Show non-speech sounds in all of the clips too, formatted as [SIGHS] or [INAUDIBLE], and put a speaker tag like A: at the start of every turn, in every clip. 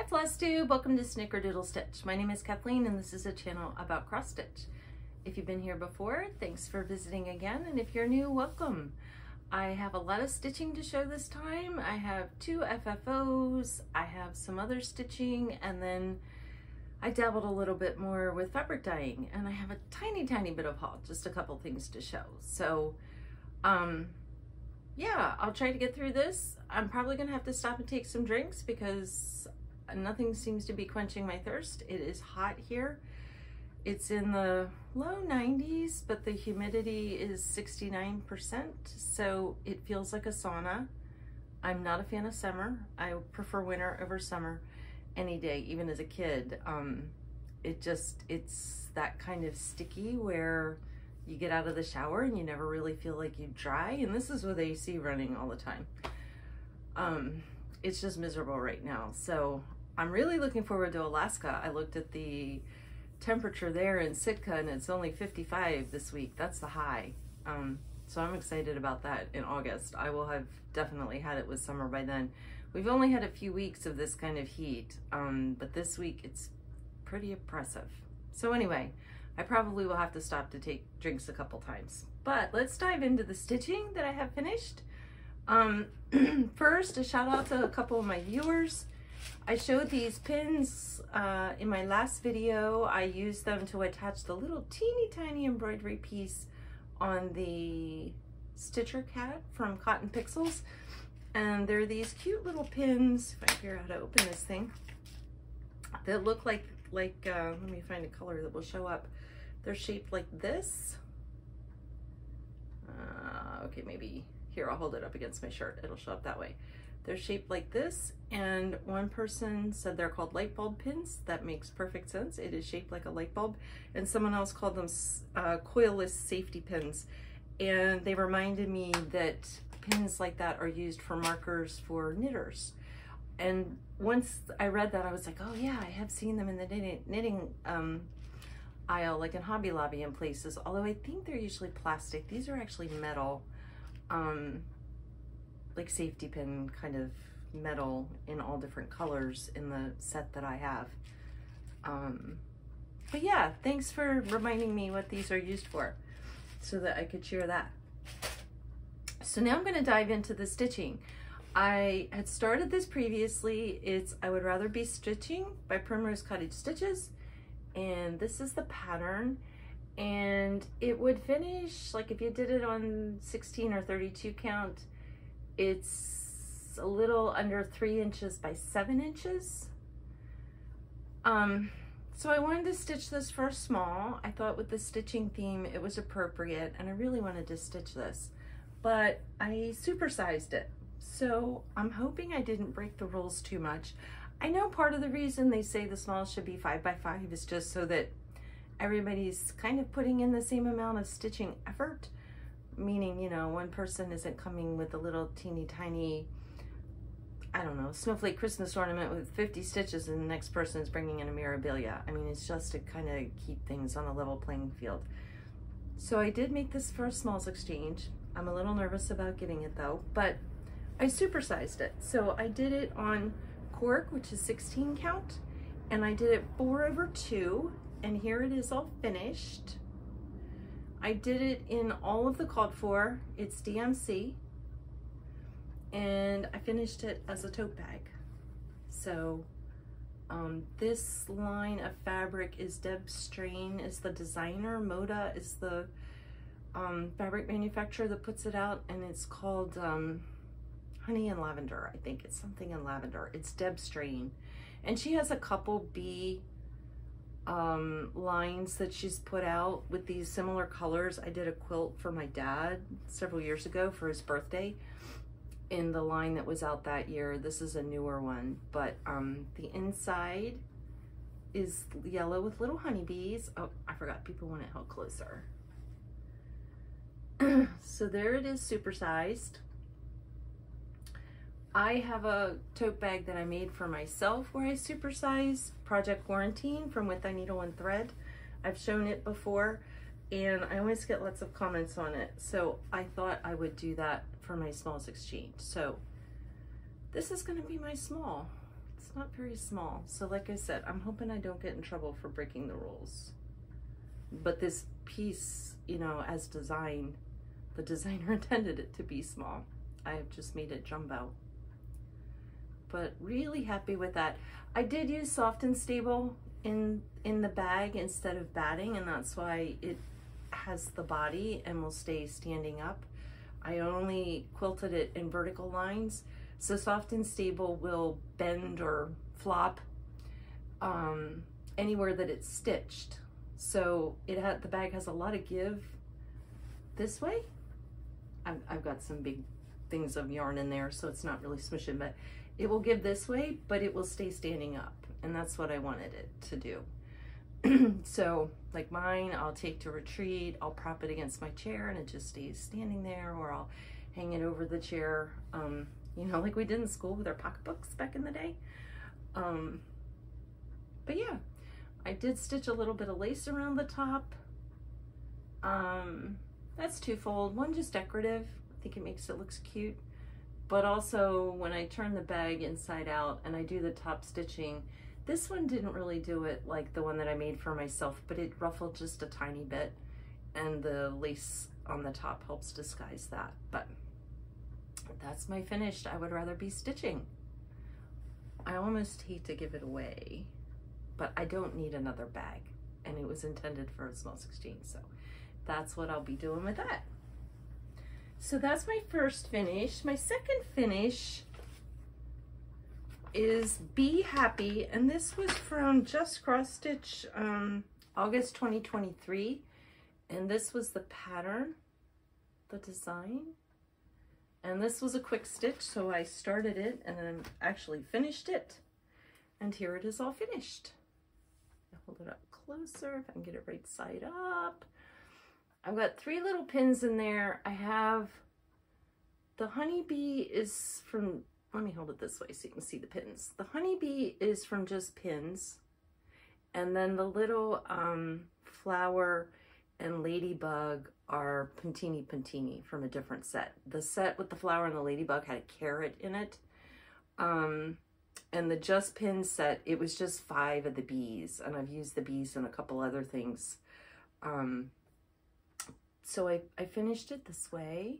A: Hi FlossTube, welcome to Snickerdoodle Stitch. My name is Kathleen and this is a channel about cross stitch. If you've been here before, thanks for visiting again, and if you're new, welcome. I have a lot of stitching to show this time. I have two FFOs, I have some other stitching, and then I dabbled a little bit more with fabric dyeing, and I have a tiny, tiny bit of haul, just a couple things to show. So, um, yeah, I'll try to get through this. I'm probably gonna have to stop and take some drinks because nothing seems to be quenching my thirst. It is hot here. It's in the low 90s, but the humidity is 69%, so it feels like a sauna. I'm not a fan of summer. I prefer winter over summer any day, even as a kid. Um, it just, it's that kind of sticky where you get out of the shower and you never really feel like you dry. And this is with AC running all the time. Um, it's just miserable right now. So I'm really looking forward to Alaska. I looked at the temperature there in Sitka and it's only 55 this week. That's the high. Um, so I'm excited about that in August. I will have definitely had it with summer by then. We've only had a few weeks of this kind of heat, um, but this week it's pretty oppressive. So anyway, I probably will have to stop to take drinks a couple times. But let's dive into the stitching that I have finished. Um, [CLEARS THROAT] first, a shout out to a couple of my viewers. I showed these pins uh, in my last video. I used them to attach the little teeny tiny embroidery piece on the Stitcher Cat from Cotton Pixels. And they're these cute little pins, if I figure out how to open this thing, that look like, like uh, let me find a color that will show up. They're shaped like this. Uh, okay, maybe here, I'll hold it up against my shirt. It'll show up that way. They're shaped like this, and one person said they're called light bulb pins. That makes perfect sense. It is shaped like a light bulb. And someone else called them uh, coilless safety pins. And they reminded me that pins like that are used for markers for knitters. And once I read that, I was like, oh yeah, I have seen them in the knitting, um, aisle, like in Hobby Lobby and places, although I think they're usually plastic. These are actually metal. Um, like safety pin kind of metal in all different colors in the set that I have. Um, but yeah, thanks for reminding me what these are used for so that I could share that. So now I'm going to dive into the stitching. I had started this previously. It's I Would Rather Be Stitching by Primrose Cottage Stitches. And this is the pattern. And it would finish, like if you did it on 16 or 32 count, it's a little under three inches by seven inches. Um, so I wanted to stitch this for small. I thought with the stitching theme, it was appropriate and I really wanted to stitch this, but I supersized it. So I'm hoping I didn't break the rules too much. I know part of the reason they say the small should be five by five is just so that everybody's kind of putting in the same amount of stitching effort meaning, you know, one person isn't coming with a little teeny tiny, I don't know, snowflake Christmas ornament with 50 stitches and the next person is bringing in a Mirabilia. I mean, it's just to kind of keep things on a level playing field. So I did make this for a smalls exchange. I'm a little nervous about getting it though, but I supersized it. So I did it on cork, which is 16 count, and I did it four over two, and here it is all finished. I did it in all of the called for. It's DMC. And I finished it as a tote bag. So um, this line of fabric is Deb Strain is the designer. Moda is the um, fabric manufacturer that puts it out. And it's called um, Honey and Lavender. I think it's something in lavender. It's Deb Strain. And she has a couple B um, lines that she's put out with these similar colors. I did a quilt for my dad several years ago for his birthday in the line that was out that year. This is a newer one, but um, the inside is yellow with little honeybees. Oh, I forgot people want it held closer. [CLEARS THROAT] so there it is supersized. I have a tote bag that I made for myself where I supersize Project Quarantine from With Thy Needle and Thread. I've shown it before and I always get lots of comments on it. So I thought I would do that for my smalls exchange. So this is gonna be my small. It's not very small. So like I said, I'm hoping I don't get in trouble for breaking the rules. But this piece, you know, as designed, the [LAUGHS] designer [LAUGHS] intended it to be small. I have just made it jumbo. But really happy with that. I did use soft and stable in in the bag instead of batting and that's why it has the body and will stay standing up. I only quilted it in vertical lines so soft and stable will bend or flop um, anywhere that it's stitched. So it had the bag has a lot of give this way. I've, I've got some big things of yarn in there so it's not really smishing but it will give this way but it will stay standing up and that's what I wanted it to do. [CLEARS THROAT] so like mine, I'll take to retreat, I'll prop it against my chair and it just stays standing there or I'll hang it over the chair, um, you know, [LAUGHS] like we did in school with our pocketbooks back in the day. Um, but yeah, I did stitch a little bit of lace around the top. Um, that's twofold. One just decorative. I think it makes it looks cute. But also when I turn the bag inside out and I do the top stitching, this one didn't really do it like the one that I made for myself, but it ruffled just a tiny bit and the lace on the top helps disguise that. But that's my finished. I would rather be stitching. I almost hate to give it away, but I don't need another bag and it was intended for a small 16. So that's what I'll be doing with that. So that's my first finish. My second finish is Be Happy, and this was from Just Cross Stitch, um, August 2023, and this was the pattern, the design, and this was a quick stitch, so I started it and then actually finished it, and here it is all finished. I'll hold it up closer if I can get it right side up. I've got three little pins in there. I have the honeybee is from let me hold it this way so you can see the pins. The honeybee is from just pins. And then the little um, flower and ladybug are Puntini Puntini from a different set. The set with the flower and the ladybug had a carrot in it. Um, and the Just Pin set, it was just five of the bees. And I've used the bees in a couple other things. Um, so I, I finished it this way.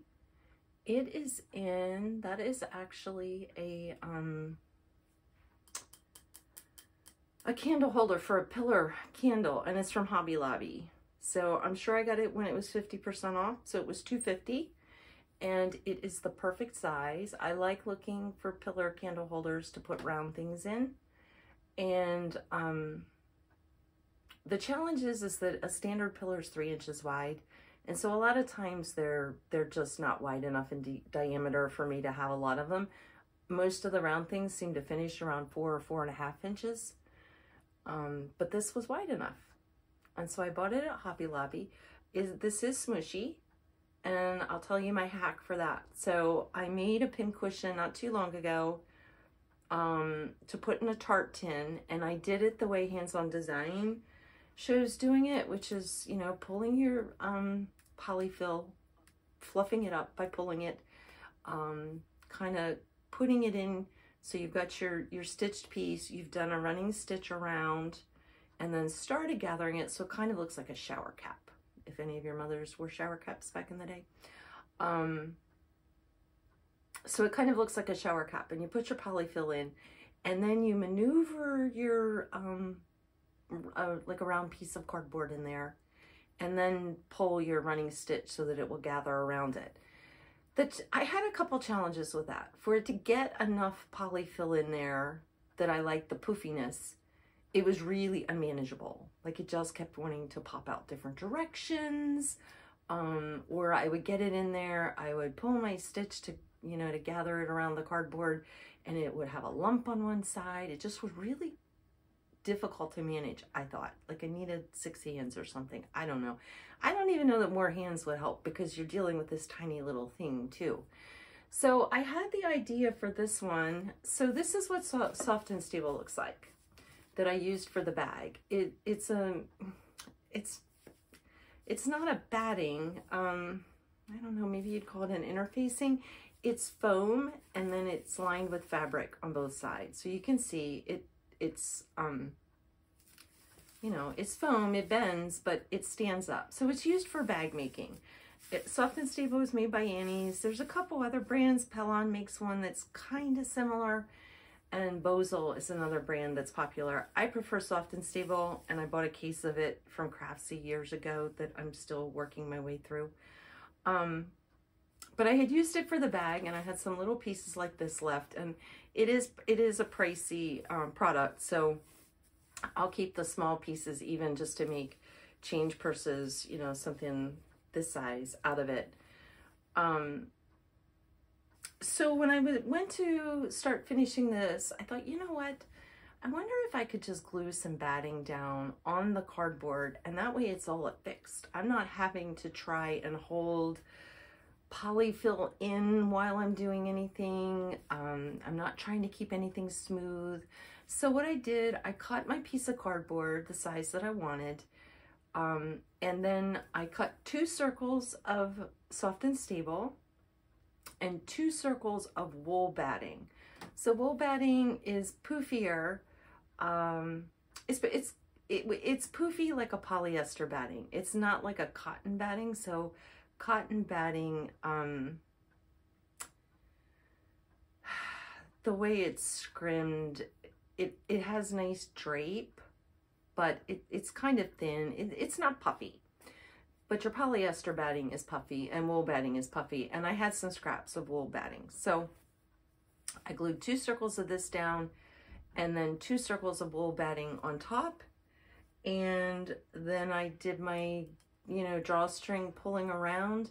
A: It is in, that is actually a, um, a candle holder for a pillar candle and it's from Hobby Lobby. So I'm sure I got it when it was 50% off. So it was 250 and it is the perfect size. I like looking for pillar candle holders to put round things in. And um, the challenge is, is that a standard pillar is three inches wide and so a lot of times they're they're just not wide enough in diameter for me to have a lot of them. Most of the round things seem to finish around four or four and a half inches. Um, but this was wide enough. And so I bought it at Hobby Lobby. Is This is smushy. And I'll tell you my hack for that. So I made a pin cushion not too long ago um, to put in a tart tin. And I did it the way Hands On Design shows doing it, which is, you know, pulling your um, polyfill, fluffing it up by pulling it, um, kind of putting it in so you've got your, your stitched piece, you've done a running stitch around, and then started gathering it so it kind of looks like a shower cap, if any of your mothers wore shower caps back in the day. Um, so it kind of looks like a shower cap, and you put your polyfill in, and then you maneuver your um, a, like a round piece of cardboard in there and then pull your running stitch so that it will gather around it. That I had a couple challenges with that. For it to get enough polyfill in there that I like the poofiness, it was really unmanageable. Like it just kept wanting to pop out different directions. Um, or I would get it in there, I would pull my stitch to, you know, to gather it around the cardboard and it would have a lump on one side. It just was really difficult to manage, I thought. Like I needed six hands or something. I don't know. I don't even know that more hands would help because you're dealing with this tiny little thing too. So I had the idea for this one. So this is what so soft and stable looks like that I used for the bag. It it's a it's it's not a batting. Um, I don't know. Maybe you'd call it an interfacing. it's foam and then it's lined with fabric on both sides. So you can see it, it's, um, you know, it's foam, it bends, but it stands up. So it's used for bag making. It, Soft and Stable is made by Annie's. There's a couple other brands. Pellon makes one that's kind of similar. And Bosal is another brand that's popular. I prefer Soft and Stable, and I bought a case of it from Craftsy years ago that I'm still working my way through. Um, but I had used it for the bag, and I had some little pieces like this left, and it is it is a pricey um, product, so I'll keep the small pieces even just to make change purses, you know, something this size out of it. Um, so when I went to start finishing this, I thought, you know what? I wonder if I could just glue some batting down on the cardboard and that way it's all fixed. I'm not having to try and hold polyfill in while I'm doing anything. Um, I'm not trying to keep anything smooth. So what I did, I cut my piece of cardboard the size that I wanted um, and then I cut two circles of soft and stable and two circles of wool batting. So wool batting is poofier. Um, it's, it's, it, it's poofy like a polyester batting. It's not like a cotton batting. So cotton batting, um, [SIGHS] the way it's scrimmed, it, it has nice drape but it, it's kind of thin. It, it's not puffy, but your polyester batting is puffy and wool batting is puffy. And I had some scraps of wool batting. So I glued two circles of this down and then two circles of wool batting on top. And then I did my, you know, drawstring pulling around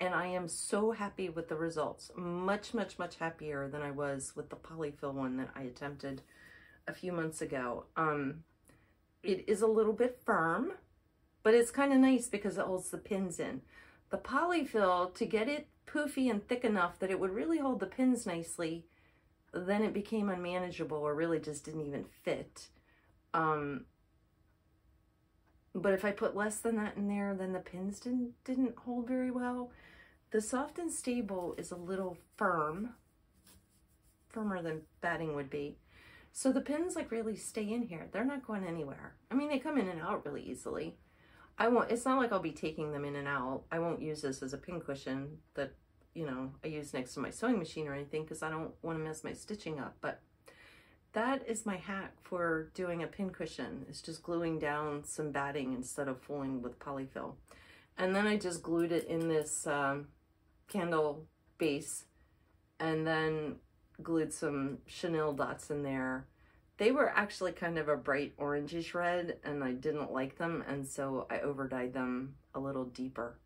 A: and I am so happy with the results. Much, much, much happier than I was with the polyfill one that I attempted a few months ago. Um, it is a little bit firm, but it's kind of nice because it holds the pins in. The polyfill, to get it poofy and thick enough that it would really hold the pins nicely, then it became unmanageable or really just didn't even fit. Um, but if I put less than that in there, then the pins didn't, didn't hold very well. The soft and stable is a little firm, firmer than batting would be. So the pins like really stay in here. They're not going anywhere. I mean, they come in and out really easily. I won't, it's not like I'll be taking them in and out. I won't use this as a pin cushion that, you know, I use next to my sewing machine or anything because I don't want to mess my stitching up. But that is my hack for doing a pin cushion. It's just gluing down some batting instead of fooling with polyfill. And then I just glued it in this um, candle base and then glued some chenille dots in there. They were actually kind of a bright orangish red and I didn't like them and so I overdyed them a little deeper.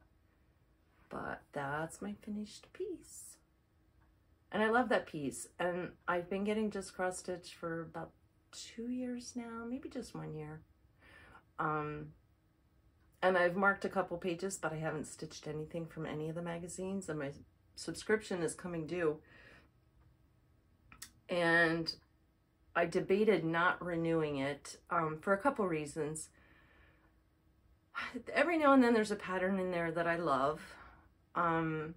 A: But that's my finished piece. And I love that piece. And I've been getting just cross stitch for about two years now, maybe just one year. Um, and I've marked a couple pages, but I haven't stitched anything from any of the magazines and my subscription is coming due and I debated not renewing it um, for a couple reasons. [SIGHS] Every now and then there's a pattern in there that I love. Um,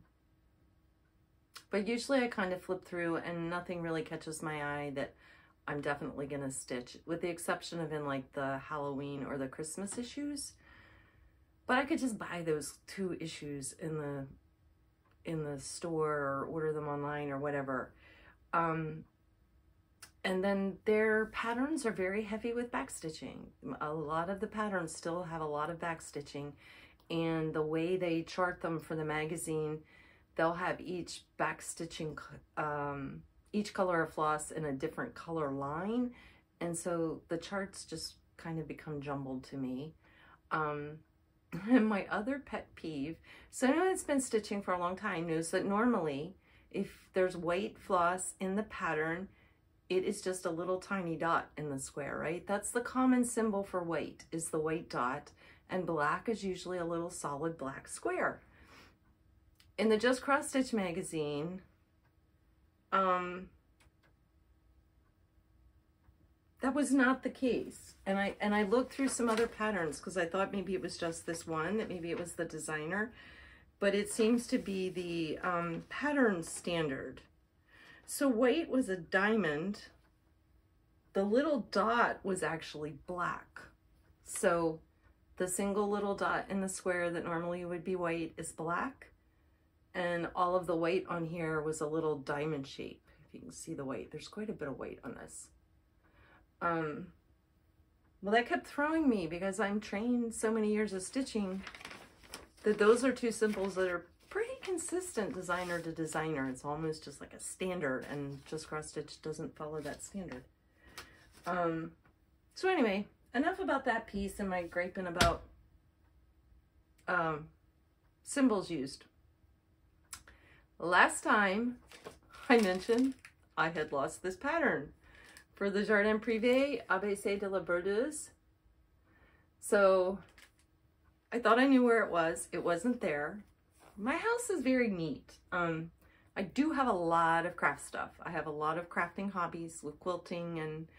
A: but usually I kind of flip through and nothing really catches my eye that I'm definitely going to stitch, with the exception of in like the Halloween or the Christmas issues. But I could just buy those two issues in the in the store or order them online or whatever. Um, and then their patterns are very heavy with backstitching. A lot of the patterns still have a lot of backstitching and the way they chart them for the magazine, they'll have each backstitching, um, each color of floss in a different color line. And so the charts just kind of become jumbled to me. Um, [LAUGHS] and my other pet peeve, so anyone that's been stitching for a long time knows that normally if there's white floss in the pattern, it is just a little tiny dot in the square, right? That's the common symbol for white, is the white dot, and black is usually a little solid black square. In the Just Cross Stitch magazine, um, that was not the case. And I and I looked through some other patterns because I thought maybe it was just this one, that maybe it was the designer. but it seems to be the um, pattern standard. So white was a diamond. The little dot was actually black. So the single little dot in the square that normally would be white is black. And all of the white on here was a little diamond shape. If you can see the white, there's quite a bit of white on this. Um, well, that kept throwing me because I'm trained so many years of stitching that those are two symbols that are pretty consistent designer to designer. It's almost just like a standard and just cross stitch doesn't follow that standard. Um, so anyway, enough about that piece and my griping about um, symbols used. Last time I mentioned I had lost this pattern for the Jardin Privé ABC de la Brodeuse. So I thought I knew where it was. It wasn't there. My house is very neat. Um, I do have a lot of craft stuff. I have a lot of crafting hobbies with quilting and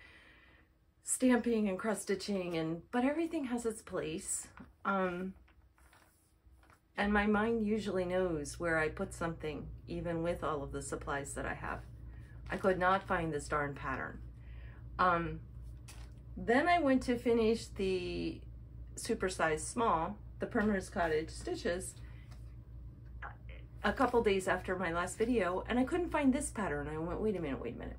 A: stamping and cross stitching and but everything has its place. Um, and my mind usually knows where I put something, even with all of the supplies that I have. I could not find this darn pattern. Um, then I went to finish the supersized small, the Primrose Cottage stitches, a couple days after my last video, and I couldn't find this pattern. I went, wait a minute, wait a minute.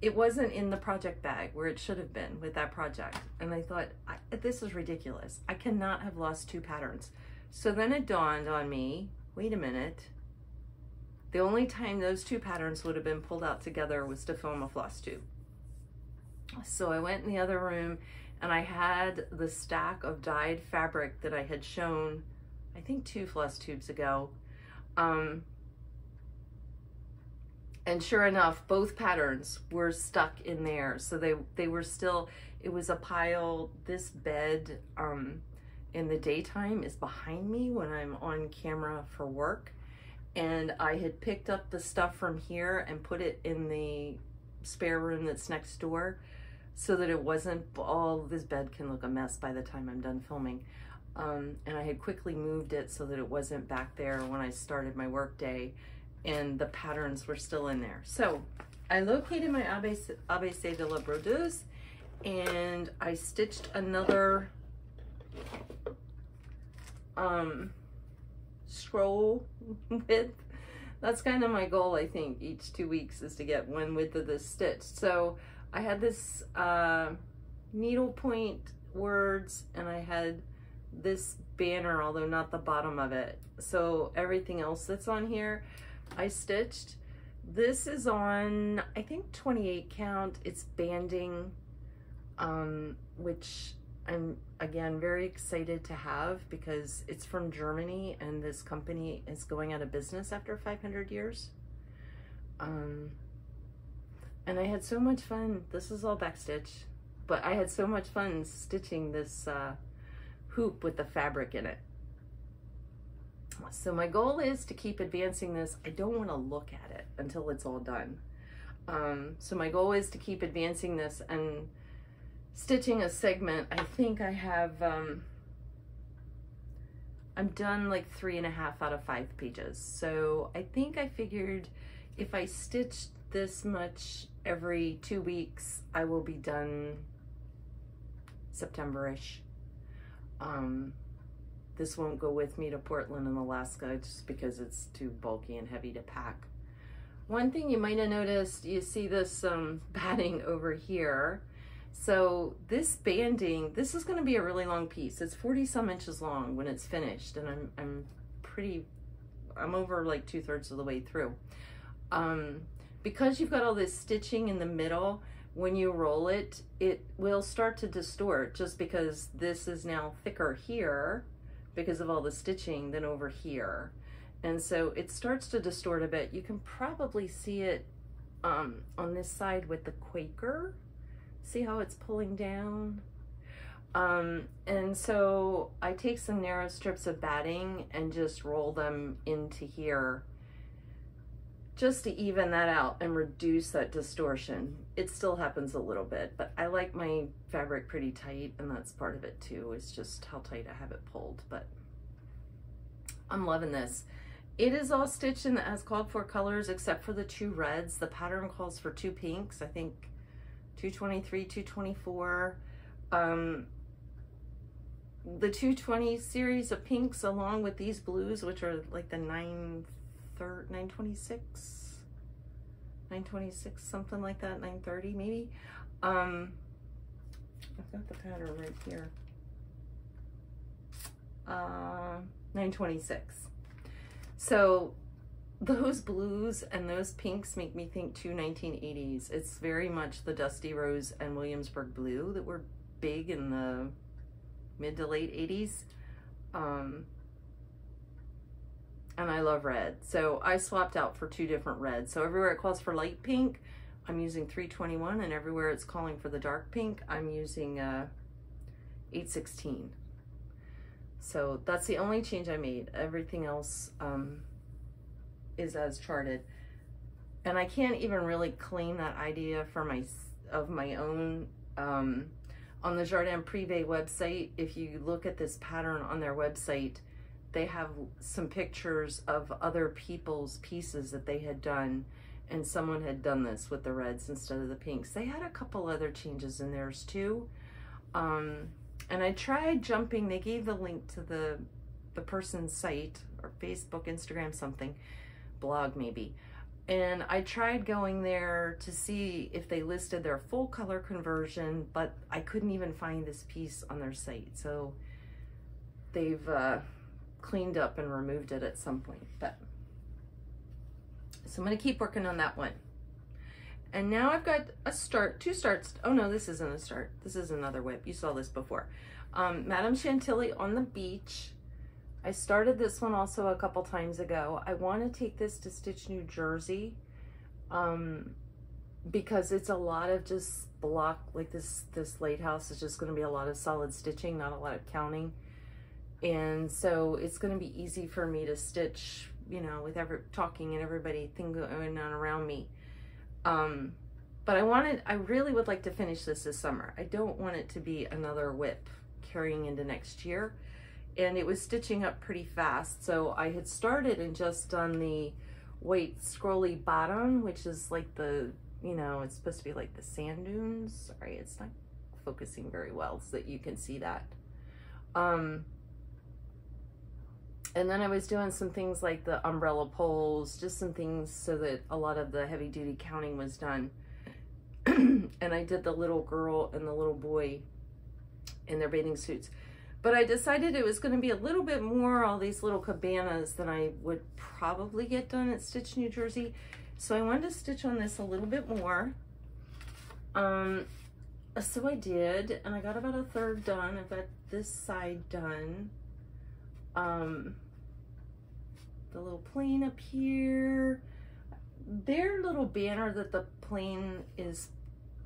A: It wasn't in the project bag where it should have been with that project. And I thought, this is ridiculous. I cannot have lost two patterns. So then it dawned on me, wait a minute, the only time those two patterns would have been pulled out together was to film a floss tube. So I went in the other room and I had the stack of dyed fabric that I had shown, I think two floss tubes ago. Um, and sure enough, both patterns were stuck in there. So they, they were still, it was a pile, this bed um, in the daytime is behind me when I'm on camera for work. And I had picked up the stuff from here and put it in the spare room that's next door so that it wasn't all this bed can look a mess by the time I'm done filming. Um, and I had quickly moved it so that it wasn't back there when I started my work day and the patterns were still in there. So I located my ABC, ABC de la Brodeuse and I stitched another um, scroll [LAUGHS] width. That's kind of my goal, I think, each two weeks is to get one width of this stitch. So I had this uh, needlepoint words and I had this banner, although not the bottom of it. So everything else that's on here, I stitched. This is on, I think 28 count. It's banding, um, which I'm, again, very excited to have because it's from Germany and this company is going out of business after 500 years. Um, and I had so much fun. This is all backstitch, but I had so much fun stitching this uh, hoop with the fabric in it. So my goal is to keep advancing this. I don't want to look at it until it's all done. Um, so my goal is to keep advancing this and stitching a segment. I think I have, um, I'm done like three and a half out of five pages. So I think I figured if I stitched this much every two weeks, I will be done September-ish. Um, this won't go with me to Portland and Alaska just because it's too bulky and heavy to pack. One thing you might have noticed, you see this um, [LAUGHS] batting over here. So this banding, this is gonna be a really long piece. It's 40 some inches long when it's finished and I'm, I'm pretty, I'm over like two thirds of the way through. Um, because you've got all this stitching in the middle, when you roll it, it will start to distort just because this is now thicker here because of all the stitching than over here. And so it starts to distort a bit. You can probably see it um, on this side with the Quaker. See how it's pulling down? Um, and so I take some narrow strips of batting and just roll them into here just to even that out and reduce that distortion. It still happens a little bit, but I like my fabric pretty tight and that's part of it too. It's just how tight I have it pulled, but I'm loving this. It is all stitched in the as called for colors except for the two reds. The pattern calls for two pinks, I think 223, 224. Um, the 220 series of pinks along with these blues, which are like the 9, 926, 926, something like that, 930 maybe. Um, I've got the pattern right here. Uh, 926. So those blues and those pinks make me think two 1980s. It's very much the Dusty Rose and Williamsburg Blue that were big in the mid to late 80s. Um, and I love red. So I swapped out for two different reds. So everywhere it calls for light pink, I'm using 321 and everywhere it's calling for the dark pink, I'm using uh, 816. So that's the only change I made. Everything else um, is as charted. And I can't even really claim that idea for my of my own. Um, on the Jardin Privé website, if you look at this pattern on their website, they have some pictures of other people's pieces that they had done and someone had done this with the reds instead of the pinks. They had a couple other changes in theirs too. Um, and I tried jumping, they gave the link to the, the person's site or Facebook, Instagram, something, blog maybe. And I tried going there to see if they listed their full color conversion, but I couldn't even find this piece on their site. So they've uh, cleaned up and removed it at some point. But So I'm gonna keep working on that one. And now I've got a start, two starts. Oh no, this isn't a start. This is another whip. You saw this before. Um, Madame Chantilly on the beach. I started this one also a couple times ago. I want to take this to Stitch New Jersey um, because it's a lot of just block, like this, this late house is just going to be a lot of solid stitching, not a lot of counting. And so it's going to be easy for me to stitch, you know, with every talking and everybody thing going on around me. Um, but I wanted, I really would like to finish this this summer. I don't want it to be another whip carrying into next year. And it was stitching up pretty fast. So I had started and just done the white scrolly bottom, which is like the, you know, it's supposed to be like the sand dunes. Sorry, it's not focusing very well so that you can see that. Um, and then I was doing some things like the umbrella poles, just some things so that a lot of the heavy duty counting was done. [CLEARS THROAT] and I did the little girl and the little boy in their bathing suits. But I decided it was going to be a little bit more all these little cabanas than I would probably get done at Stitch New Jersey. So I wanted to stitch on this a little bit more. Um, so I did, and I got about a third done. I've got this side done. Um, the little plane up here. Their little banner that the plane is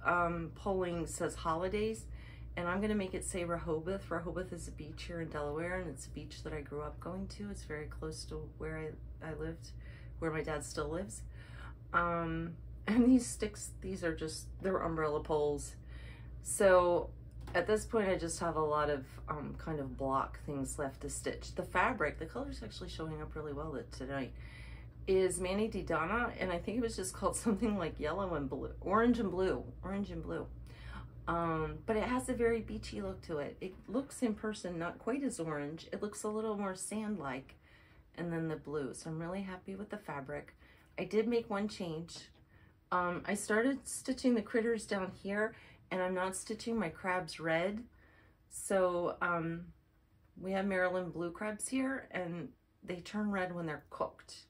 A: um, pulling says holidays, and I'm gonna make it say Rehoboth. Rehoboth is a beach here in Delaware, and it's a beach that I grew up going to. It's very close to where I, I lived, where my dad still lives. Um, [LAUGHS] and these sticks, these are just, they're umbrella poles. So at this point, I just have a lot of um, kind of block things left to stitch. The fabric, the color's actually showing up really well tonight, is Mani di Donna, and I think it was just called [LAUGHS] something like yellow and blue, orange and blue, orange and blue. Um, but it has a very beachy look to it. It looks in person not quite as orange. It looks a little more sand-like, and then the blue. So I'm really happy with the fabric. I did make one change. Um, I started stitching the critters down here, and I'm not stitching my crabs red. So um, we have Maryland blue crabs here and they turn red when they're cooked.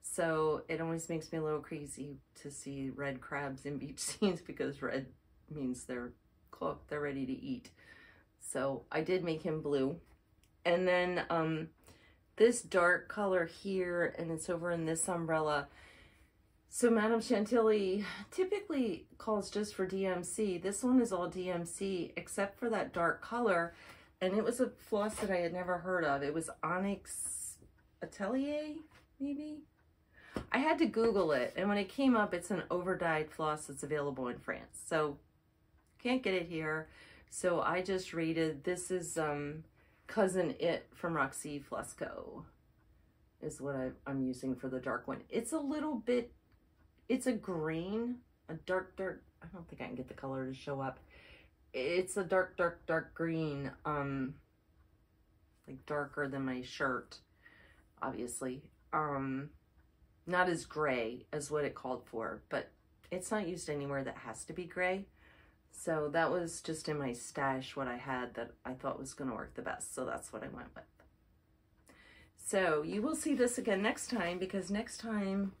A: So it always makes me a little crazy to see red crabs in beach [LAUGHS] scenes because red means they're cooked, they're ready to eat. So I did make him blue. And then um, this dark color here, and it's over in this umbrella, so Madame Chantilly typically calls just for DMC. This one is all DMC except for that dark color. And it was a floss that I had never heard of. It was Onyx Atelier, maybe? I had to Google it. And when it came up, it's an overdyed floss that's available in France. So can't get it here. So I just rated, this is um, Cousin It from Roxy Flasco. is what I, I'm using for the dark one. It's a little bit, it's a green, a dark, dark, I don't think I can get the color to show up. It's a dark, dark, dark green, um, like darker than my shirt, obviously. Um, not as gray as what it called for, but it's not used anywhere that has to be gray. So that was just in my stash what I had that I thought was going to work the best. So that's what I went with. So you will see this again next time because next time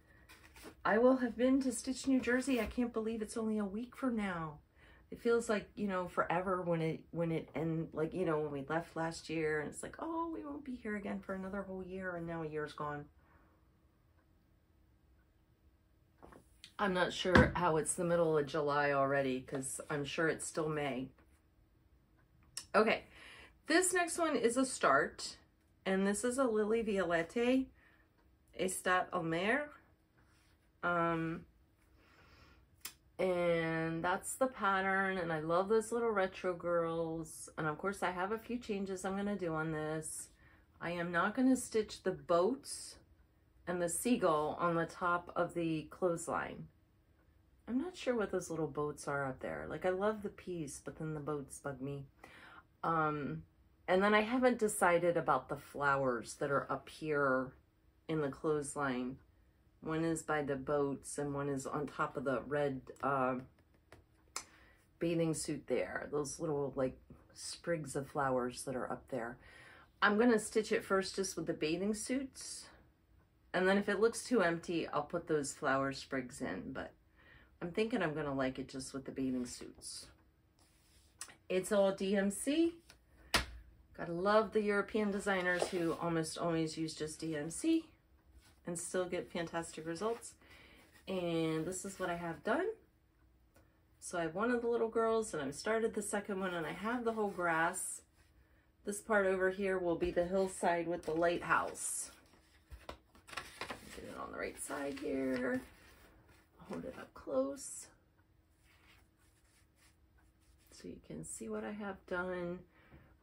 A: I will have been to Stitch, New Jersey. I can't believe it's only a week from now. It feels like, you know, forever when it, when it, and like, you know, when we left last year and it's like, oh, we won't be here again for another whole year. And now a year's gone. I'm not sure how it's the middle of July already because I'm sure it's still May. Okay, this next one is a start. And this is a Lilli Violette Estate al Mare. Um, and that's the pattern. And I love those little retro girls. And of course, I have a few changes I'm going to do on this. I am not going to stitch the boats and the seagull on the top of the clothesline. I'm not sure what those little boats are up there. Like, I love the piece, but then the boats bug me. Um, and then I haven't decided about the flowers that are up here in the clothesline. One is by the boats and one is on top of the red uh, bathing suit there. Those little like sprigs of flowers that are up there. I'm going to stitch it first just with the bathing suits. And then if it looks too empty, I'll put those flower sprigs in. But I'm thinking I'm to like it just with the bathing suits. It's all DMC. Gotta love the European designers who almost always use just DMC and still get fantastic results. And this is what I have done. So I have one of the little girls and I've started the second one and I have the whole grass. This part over here will be the hillside with the lighthouse. The right side here. Hold it up close. So you can see what I have done.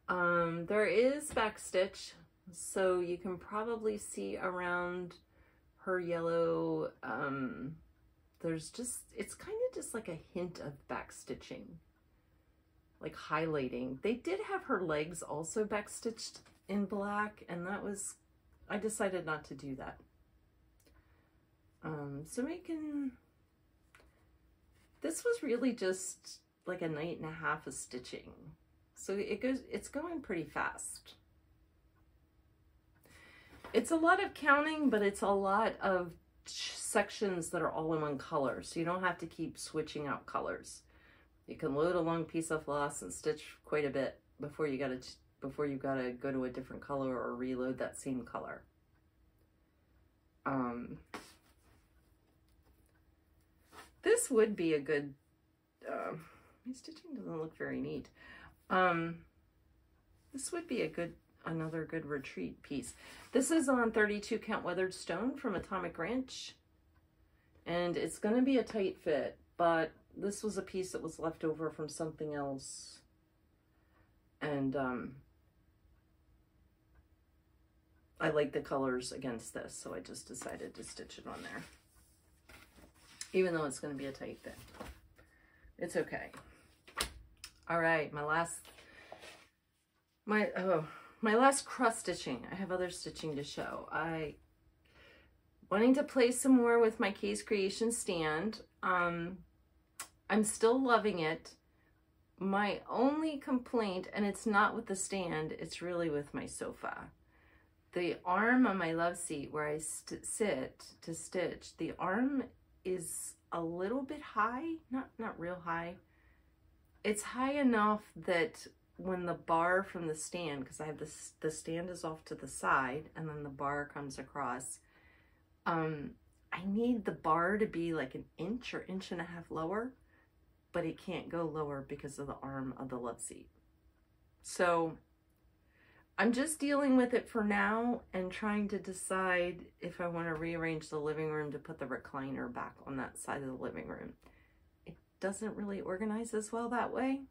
A: Um, there is backstitch, so you can probably see around her yellow, um, there's just, it's kind of just like a hint of backstitching, like highlighting. They did have her legs also backstitched in black, and that was, I decided not to do that. Um, so we can, this was really just like a night and a half of stitching. So it goes, it's going pretty fast. It's a lot of counting, but it's a lot of sections that are all in one color. So you don't have to keep switching out colors. You can load a long piece of floss and stitch quite a bit before you gotta before you gotta go to a different color or reload that same color. Um, this would be a good, uh, my stitching doesn't look very neat. Um, this would be a good, another good retreat piece. This is on 32 count weathered stone from Atomic Ranch. And it's going to be a tight fit, but this was a piece that was left over from something else. And um, I like the colors against this, so I just decided to stitch it on there. Even though it's going to be a tight fit. It's okay. All right, my last, my, oh, my last cross stitching. I have other stitching to show. I, wanting to play some more with my K's Creation stand. Um, I'm still loving it. My only complaint, and it's not with the stand, it's really with my sofa. The arm on my love seat where I sit to stitch, the arm is a little bit high, not, not real high, it's high enough that when the bar from the stand, because I have this, the stand is off to the side and then the bar comes across, um, I need the bar to be like an inch or inch and a half lower, but it can't go lower because of the arm of the love seat. So I'm just dealing with it for now and trying to decide if I want to rearrange the living room to put the recliner back on that side of the living room It doesn't really organize as well that way.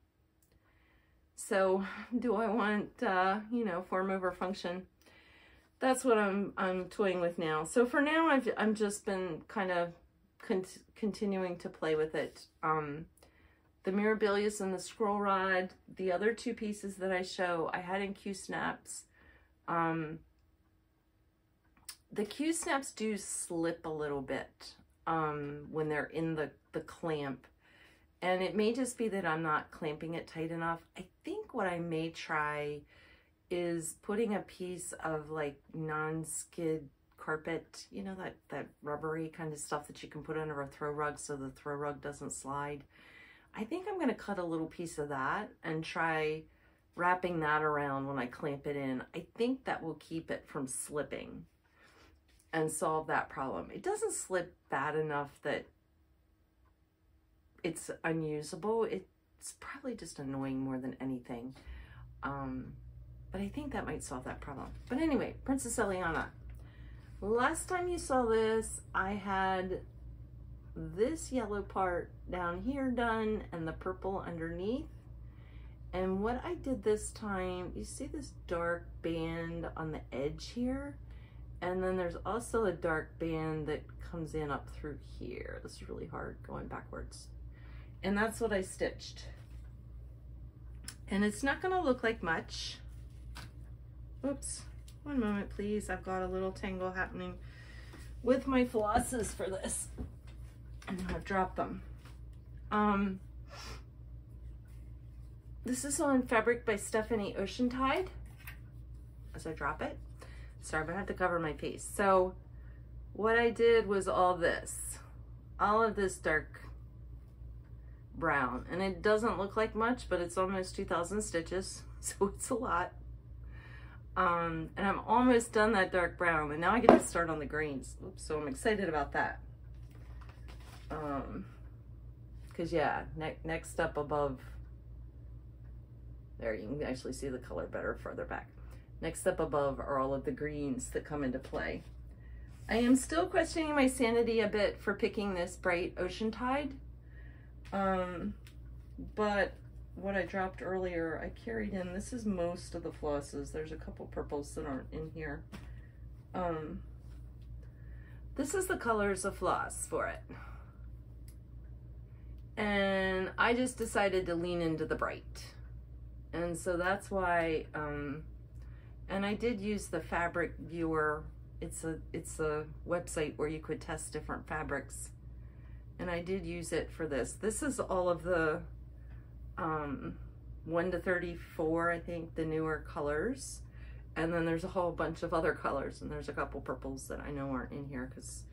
A: So do I want, uh, you know, form over function? that's what I'm I'm toying with now. So for now, I've I'm just been kind of con continuing to play with it. Um, the Mirabilia and the Scroll Rod, the other two pieces that I show, I had in Q Snaps. Um, the Q Snaps do slip a little bit um, when they're in the, the clamp. And it may just be that I'm not clamping it tight enough. I think what I may try is putting a piece of like non-skid carpet, you know, that, that rubbery kind of stuff that you can put under a throw rug so the throw rug doesn't slide. I think I'm going to cut a little piece of that and try wrapping that around when I clamp it in. I think that will keep it from slipping and solve that problem. It doesn't slip bad enough that it's unusable. It's probably just annoying more than anything. Um, but I think that might solve that problem. But anyway, Princess Eliana. Last time you saw this, I had this yellow part down here done and the purple underneath. And what I did this time, you see this dark band on the edge here? And then there's also a dark band that comes in up through here. This is really hard going backwards. And that's what I stitched. And it's not gonna look like much. Oops, one moment please. I've got a little tangle happening with my flosses for this. And I've dropped them. Um, this is on Fabric by Stephanie Oceantide. As I drop it. Sorry, but I have to cover my face. So what I did was all this. All of this dark brown. And it doesn't look like much, but it's almost 2,000 stitches. [LAUGHS] So it's a lot. Um, and I'm almost done that dark brown and now I get to start on the greens. Oops, so I'm excited about that. Um, cause yeah, ne next up above, there you can actually see the color better further back. Next up above are all of the greens that come into play. I am still questioning my sanity a bit for picking this bright Ocean Tide. Um, but what I dropped earlier, I carried in, this is most of the flosses. There's a couple purples that aren't in here. Um, this is the colors of floss for it. And I just decided to lean into the bright. And so that's why, um, and I did use the fabric viewer. It's a, it's a website where you could test different fabrics. And I did use it for this. This is all of the um, 1 to 34, I think, the newer colors. And then there's a whole bunch of other colors, and there's a couple purples that I know aren't in here because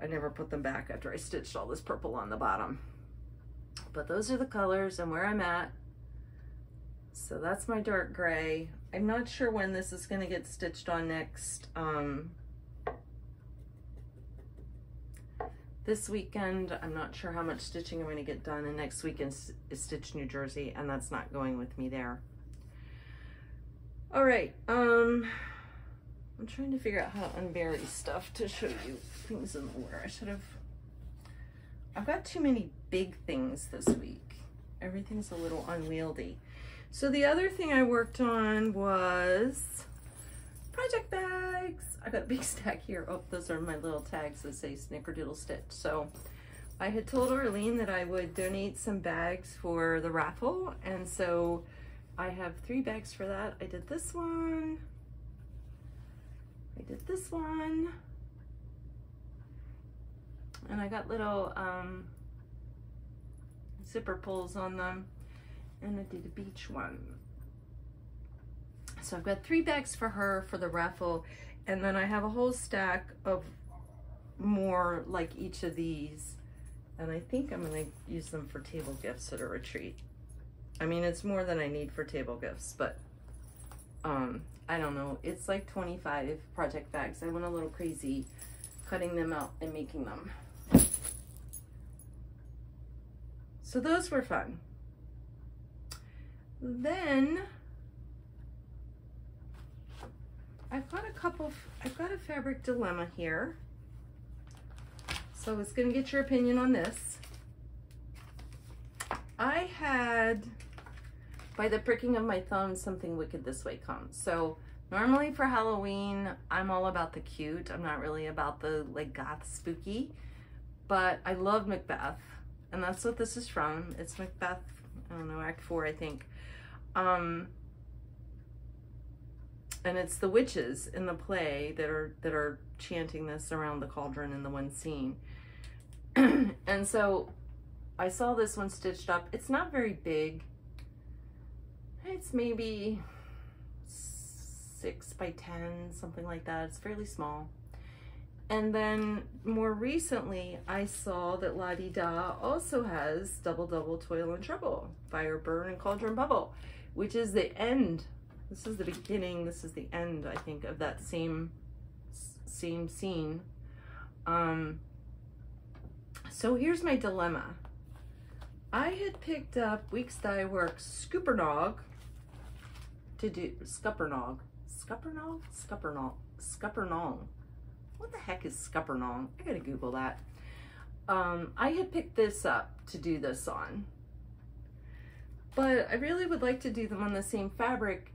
A: I never put them back after I stitched all this purple on the bottom. But those are the colors and where I'm at. So that's my dark gray. I'm not sure when this is going to get stitched on next. Um, this weekend. I'm not sure how much stitching I'm going to get done. And next weekend is Stitch New Jersey, and that's not going with me there. All right. Um, I'm trying to figure out how to unbury stuff to show you things in the order. I should have. I've got too many big things this week. Everything's a little unwieldy. So the other thing I worked on was project bags. I've got a big [LAUGHS] stack here. Oh, those are my little tags that say Snickerdoodle Stitch. So I had told Arlene that I would donate some bags for the raffle. And so I have three bags for that. I did this one. I did this one. And I got little um, zipper pulls on them. And I did a beach one. So I've got three bags for her for the raffle. And then I have a whole stack of more like each of these. And I think I'm gonna use them for table gifts at a retreat. I mean, it's more than I need for table gifts, but um, I don't know. It's like 25 project bags. I went a little crazy cutting them out and making them. So those were fun. Then I've got a couple, I've got a fabric dilemma here. So I was gonna get your opinion on this. I had, by the pricking of my thumb, something wicked this way comes. So Normally for Halloween, I'm all about the cute. I'm not really about the like goth spooky, but I love Macbeth and that's what this is from. It's Macbeth, I don't know, Act 4, I think. Um, and it's the witches in the play that are that are chanting this around the cauldron in the one scene. [CLEARS THROAT] and so I saw this one stitched up. It's not very big. It's maybe six by 10, something like that. It's fairly small. And then more recently, I saw that La-D-Da also has Double Double Toil and Trouble, Fire Burn and Cauldron Bubble, which is the end. This is the beginning, this is the end, I think, of that same, same scene. Um, so here's my dilemma. I had picked up Weeks Dye Works Scoopernog to do, Scuppernog, Scuppernog? Scuppernog, Scuppernog what the heck is Scuppernong? I gotta Google that. Um, I had picked this up to do this on, but I really would like to do them on the same fabric,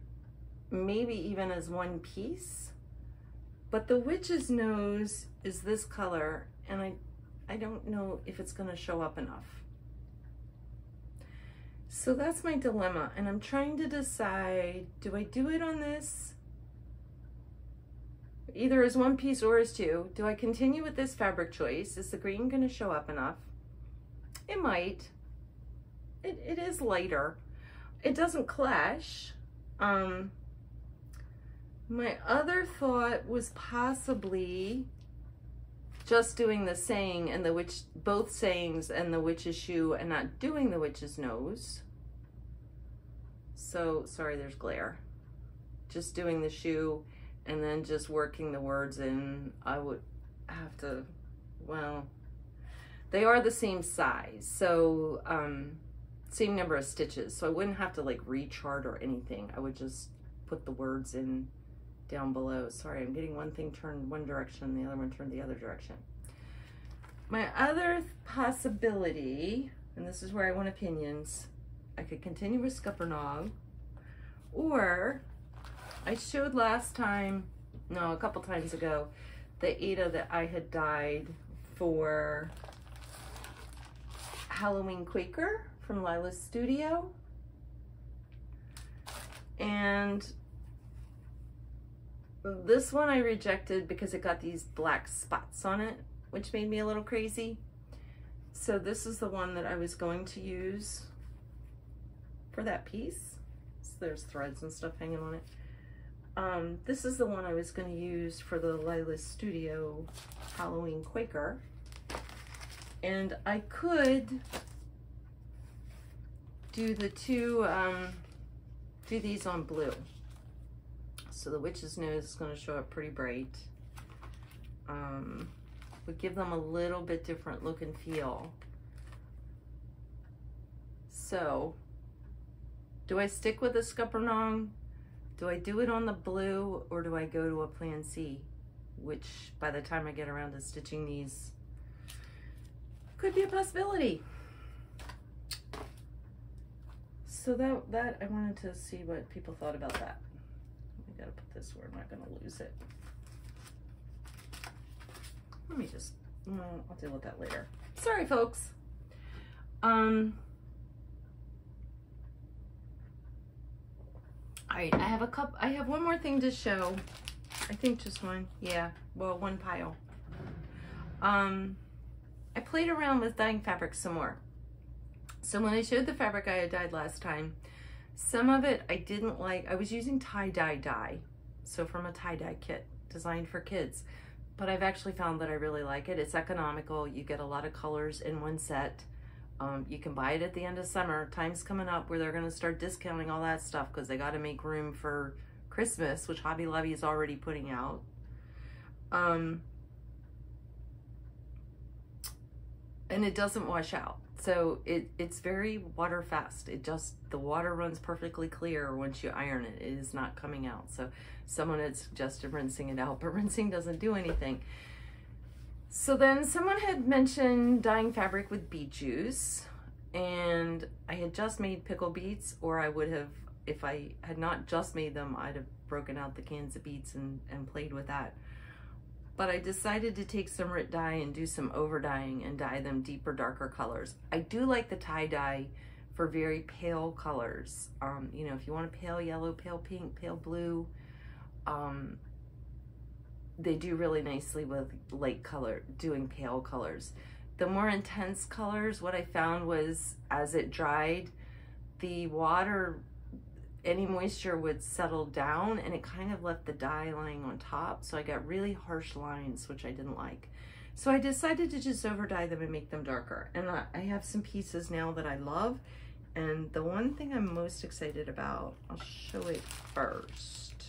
A: maybe even as one piece. But the witch's nose is this color, and I, I don't know if it's gonna show up enough. So that's my dilemma, and I'm trying to decide, do I do it on this either as one piece or as two. Do I continue with this fabric choice? Is the green going to show up enough? It might. It, it is lighter. It doesn't clash. Um, my other thought was possibly just doing the saying and the witch, both sayings and the witch's shoe and not doing the witch's nose. So, sorry, there's glare. Just doing the shoe and then just working the words in, I would have to, well, they are the same size. So, um, same number of stitches. So I wouldn't have to like rechart or anything. I would just put the words in down below. Sorry, I'm getting one thing turned one direction, the other one turned the other direction. My other possibility, and this is where I want opinions, I could continue with Scuppernong, or I showed last time, no, a couple times ago, the Aida that I had dyed for Halloween Quaker from Lila's Studio. And this one I rejected because it got these black spots on it, which made me a little crazy. So this is the one that I was going to use for that piece. So there's threads and stuff hanging on it. Um, this is the one I was going to use for the Lila Studio Halloween Quaker. And I could do the two, um, do these on blue. So the witch's nose is going to show up pretty bright. Um, would give them a little bit different look and feel. So, do I stick with the Scuppernong do I do it on the blue or do I go to a plan C? Which by the time I get around to stitching these, could be a possibility. So that, that I wanted to see what people thought about that. I gotta put this where I'm not gonna lose it. Let me just, I'll deal with that later. Sorry folks. Um, All right, I have a cup. I have one more thing to show. I think just one. Yeah, well, one pile. Um, I played around with dyeing fabric some more. So when I showed the fabric I had dyed last time, some of it I didn't like. I was using tie-dye dye, so from a tie-dye kit designed for kids. But I've actually found that I really like it. It's economical. You get a lot of colors in one set. Um, you can buy it at the end of summer. Time's coming up where they're going to start discounting all that stuff because they got to make room for Christmas, which Hobby Lobby is already putting out. Um, and it doesn't wash out. So it, it's very water fast. It just, the water runs perfectly clear once you iron it. It is not coming out. So someone had suggested rinsing it out, [LAUGHS] but rinsing doesn't do anything. So then someone had mentioned dyeing fabric with beet juice and I had just made pickle beets or I would have if I had not just made them, I'd have broken out the cans of beets and, and played with that. But I decided to take some RIT dye and do some over dyeing and dye them deeper, darker colors. I do like the tie dye for very pale colors. Um, you know, if you want a pale yellow, pale pink, pale blue, um, they do really nicely with light color, doing pale colors. The more intense colors, what I found was as it dried, the water, any moisture would settle down and it kind of left the dye lying on top. So I got really harsh lines, which I didn't like. So I decided to just over dye them and make them darker. And I have some pieces now that I love. And the one thing I'm most excited about, I'll show it first.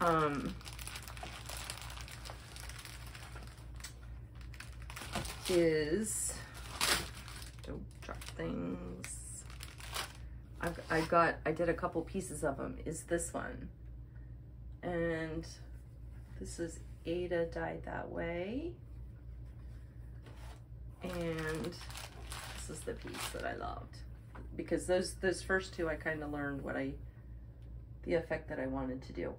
A: Um, is, don't drop things. I've, I got, I did a couple pieces of them, is this one. And this is Aida dyed that way. And this is the piece that I loved. Because those, those first two, I kind of learned what I, the effect that I wanted to do.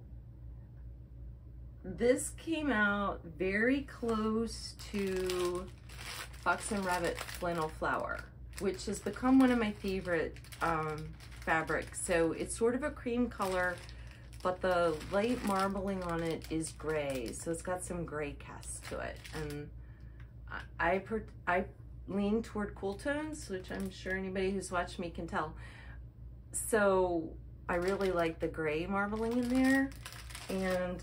A: This came out very close to Fox and Rabbit Flannel Flower, which has become one of my favorite um, fabrics. So it's sort of a cream color, but the light marbling on it is gray. So it's got some gray cast to it. And I, I, I lean toward cool tones, which I'm sure anybody who's watched me can tell. So I really like the gray marbling in there. And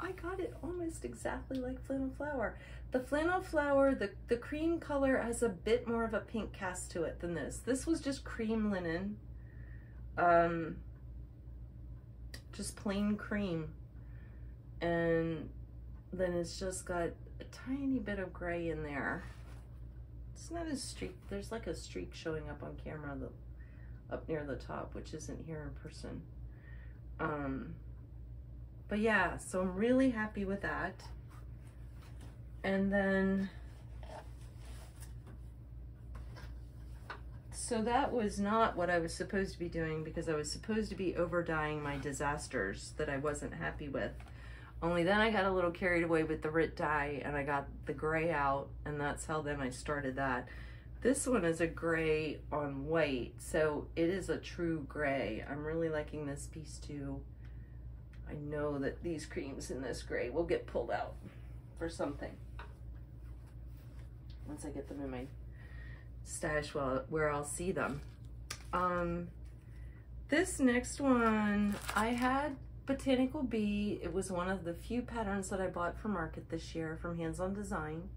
A: I got it almost exactly like Flannel Flower. The flannel flower, the, the cream color has a bit more of a pink cast to it than this. This was just cream linen, um, just plain cream. And then it's just got a tiny bit of gray in there. It's not a streak, there's like a streak showing up on camera the, up near the top, which isn't here in person. Um, but yeah, so I'm really happy with that. And then, so that was not what I was supposed to be doing because I was supposed to be over dyeing my disasters that I wasn't happy with. Only then I got a little carried away with the RIT dye and I got the gray out and that's how then I started that. This one is a gray on white, so it is a true gray. I'm really liking this piece too. I know that these creams in this gray will get pulled out for something once I get them in my stash well, where I'll see them. Um, this next one, I had Botanical Bee. It was one of the few patterns that I bought for market this year from Hands On Design.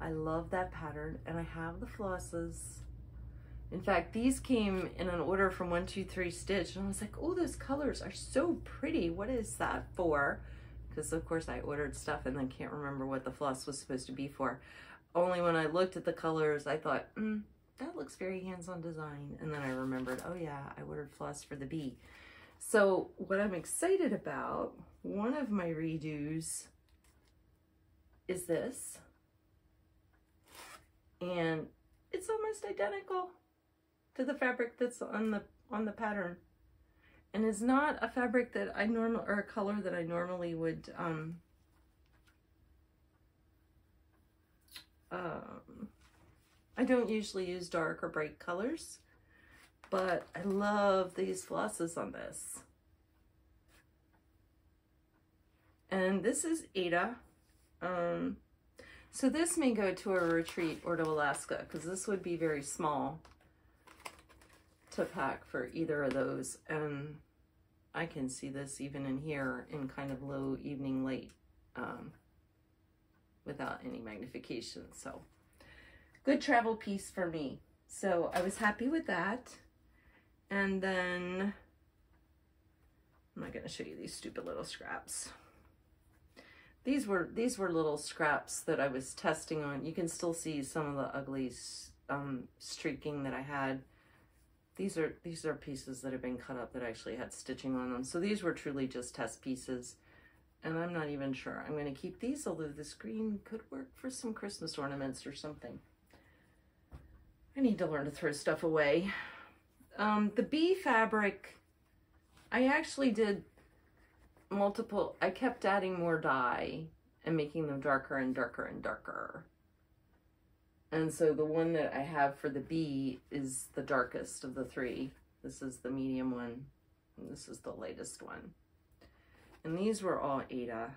A: I love that pattern and I have the flosses. In fact, these came in an order from 123 Stitch and I was like, oh, those colors are so pretty. What is that for? Because of course I ordered stuff and then can't remember what the floss was supposed to be for only when I looked at the colors, I thought, mm, that looks very hands-on design. And then I remembered, oh yeah, I ordered floss for the bee. So what I'm excited about, one of my redos is this. And it's almost identical to the fabric that's on the on the pattern. And is not a fabric that I normal or a color that I normally would um, Um, I don't usually use dark or bright colors, but I love these flosses on this. And this is Aida. Um, so this may go to a retreat or to Alaska because this would be very small to pack for either of those. And I can see this even in here in kind of low evening light. um, without any magnification. So good travel piece for me. So I was happy with that. And then I'm not going to show you these stupid little scraps. These were these were little scraps that I was testing on. You can still see some of the ugly um, streaking that I had. These are these are pieces that have been cut up that actually had stitching on them. So these were truly just test pieces and I'm not even sure. I'm going to keep these, although this green could work for some Christmas ornaments or something. I need to learn to throw stuff away. Um, the bee fabric, I actually did multiple, I kept adding more dye and making them darker and darker and darker. And so the one that I have for the bee is the darkest of the three. This is the medium one. And this is the latest one. And these were all Aida.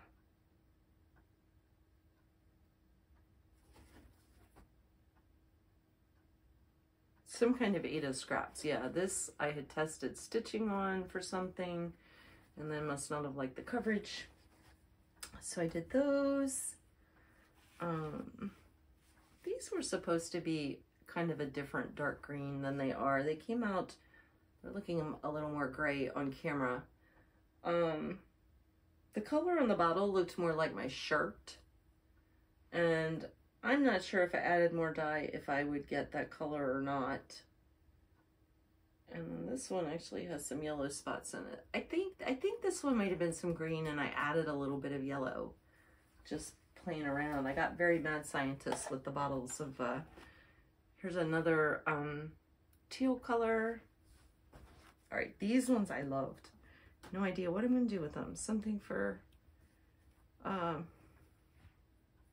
A: Some kind of Aida scraps. Yeah, this I had tested stitching on for something and then must not have liked the coverage. So I did those. Um, these were supposed to be kind of a different dark green than they are. They came out, they're looking a little more gray on camera. Um, the color on the bottle looked more like my shirt. And I'm not sure if I added more dye if I would get that color or not. And this one actually has some yellow spots in it. I think I think this one might have been some green and I added a little bit of yellow. Just playing around. I got very mad scientist with the bottles of uh here's another um teal color. Alright, these ones I loved. No idea what I'm gonna do with them. Something for um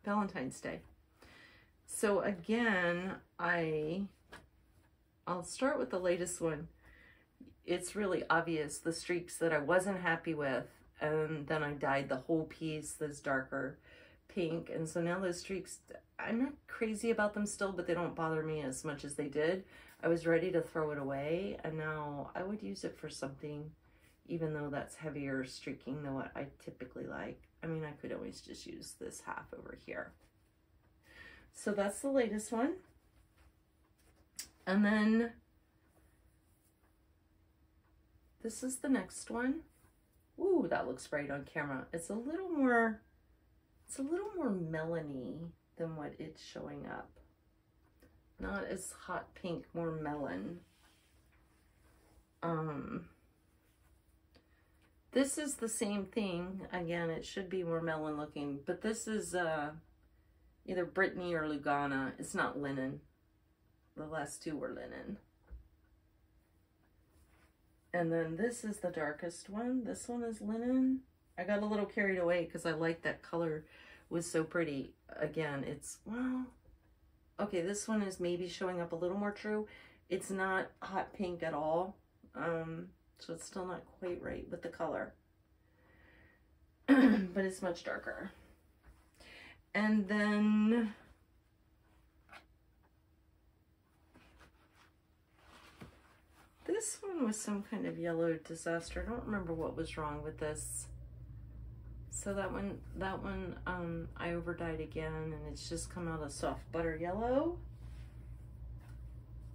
A: Valentine's Day. So again, I I'll start with the latest one. It's really obvious the streaks that I wasn't happy with and then I dyed the whole piece this darker pink and so now those streaks I'm not crazy about them still but they don't bother me as much as they did. I was ready to throw it away and now I would use it for something even though that's heavier streaking than what I typically like. I mean I could always just use this half over here. So that's the latest one. And then this is the next one. Ooh, that looks bright on camera. It's a little more, it's a little more melony than what it's showing up. Not as hot pink, more melon. Um, this is the same thing. Again, it should be more melon looking, but this is uh, either Brittney or Lugana. It's not linen. The last two were linen. And then this is the darkest one. This one is linen. I got a little carried away because I liked that color was so pretty. Again, it's, well, okay, this one is maybe showing up a little more true. It's not hot pink at all. Um, so it's still not quite right with the color. [CLEARS THROAT] but it's much darker. And then This one was some kind of yellow disaster. I don't remember what was wrong with this. So that one, that one, um, I overdyed again and it's just come out a soft butter yellow.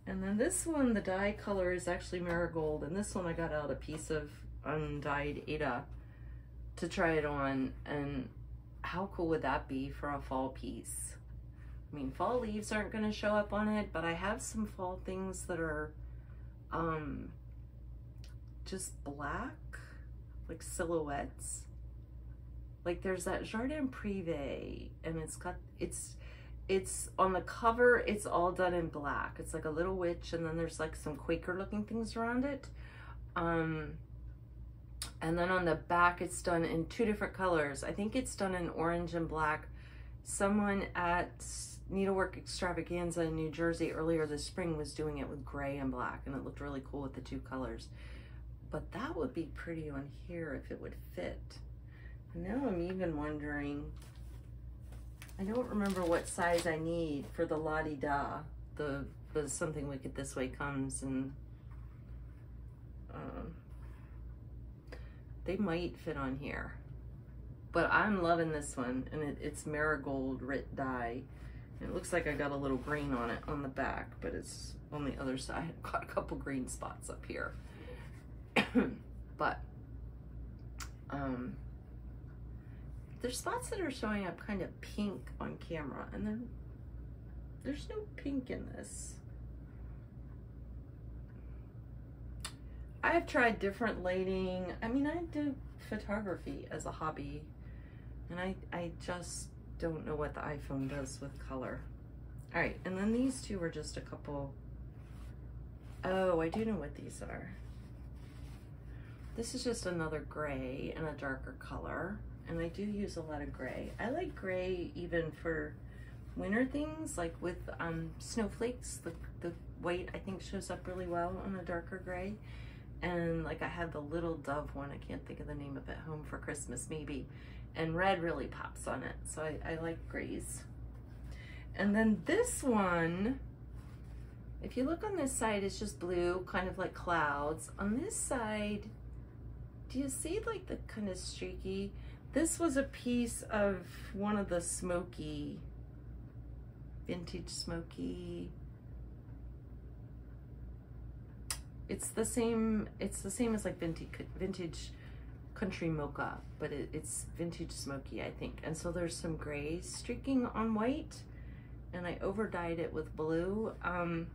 A: And then this one, the dye color is actually marigold. And this one I got out a piece of undyed Aida to try it on. And how cool would that be for a fall piece? I mean, fall leaves aren't going to show up on it, but I have some fall things that are um, just black, like silhouettes. Like there's that Jardin Privé and it's got, it's, it's on the cover, it's all done in black. It's like a little witch and then there's like some Quaker looking things around it. Um, and then on the back, it's done in two different colors. I think it's done in orange and black. Someone at Needlework Extravaganza in New Jersey earlier this spring was doing it with gray and black and it looked really cool with the two colors. But that would be pretty on here if it would fit. Now I'm even wondering, I don't remember what size I need for the La-Di-Da, the, the Something Wicked This Way Comes and um, they might fit on here. But I'm loving this one and it, it's marigold Rit dye. It looks like I got a little green on it on the back, but it's on the other side. I've got a couple green spots up here. [COUGHS] but um, there's spots that are showing up kind of pink on camera, and then there's no pink in this. I've tried different lighting. I mean, I do photography as a hobby, and I, I just don't know what the iPhone does with color. All right, and then these two were just a couple, Oh, I do know what these are. This is just another gray and a darker color. And I do use a lot of gray. I like gray even for winter things, like with um, snowflakes. The, the white, I think, shows up really well on a darker gray. And like I have the little dove one, I can't think of the name of it, Home for Christmas maybe. And red really pops on it, so I, I like grays. And then this one, if you look on this side, it's just blue, kind of like clouds. On this side, do you see like the kind of streaky? This was a piece of one of the smoky, vintage smoky. It's the same, it's the same as like vintage, vintage country mocha, but it, it's vintage smoky, I think. And so there's some gray streaking on white and I over dyed it with blue. Um,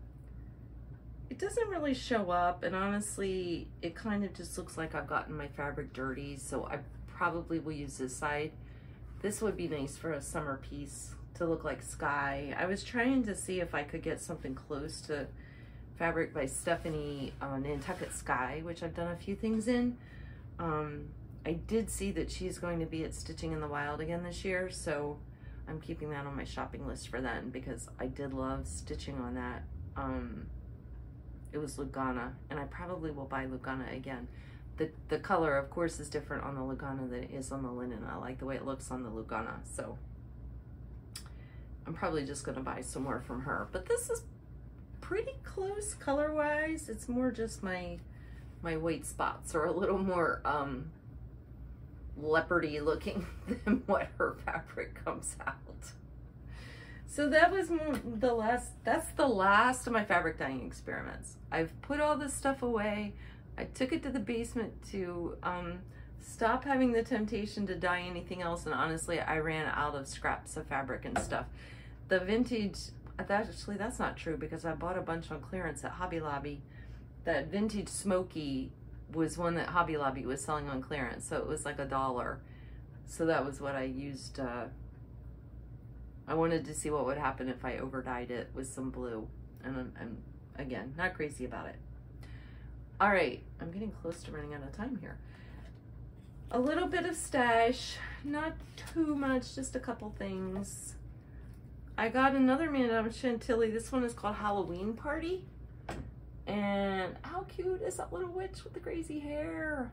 A: it doesn't really show up and honestly it kind of just looks like I've gotten my fabric dirty so I probably will use this side. This would be nice for a summer piece to look like sky. I was trying to see if I could get something close to fabric by Stephanie uh, Nantucket Sky, which I've done a few things in. Um, I did see that she's going to be at Stitching in the Wild again this year, so I'm keeping that on my shopping list for then because I did love stitching on that. Um, it was Lugana, and I probably will buy Lugana again. The, the color, of course, is different on the Lugana than it is on the linen. I like the way it looks on the Lugana, so I'm probably just going to buy some more from her. But this is pretty close color-wise. It's more just my my white spots are a little more um, leopardy looking [LAUGHS] than what her fabric comes out. So that was the last, that's the last of my fabric dyeing experiments. I've put all this stuff away. I took it to the basement to um, stop having the temptation to dye anything else. And honestly, I ran out of scraps of fabric and stuff. The vintage, that actually, that's not true because I bought a bunch on clearance at Hobby Lobby. That vintage smoky was one that Hobby Lobby was selling on clearance. So it was like a dollar. So that was what I used uh, I wanted to see what would happen if I over dyed it with some blue. And I'm, I'm, again, not crazy about it. All right, I'm getting close to running out of time here. A little bit of stash, not too much, just a couple things. I got another Madame Chantilly. This one is called Halloween Party. And how cute is that little witch with the crazy hair?